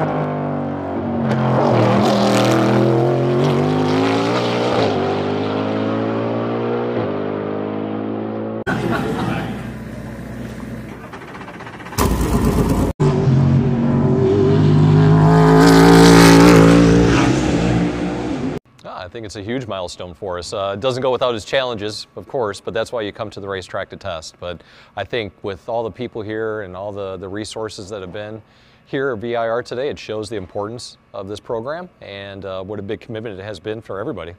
Ha ha ha! Think it's a huge milestone for us. Uh, it doesn't go without its challenges, of course, but that's why you come to the racetrack to test. But I think with all the people here and all the, the resources that have been here at VIR today, it shows the importance of this program and uh, what a big commitment it has been for everybody.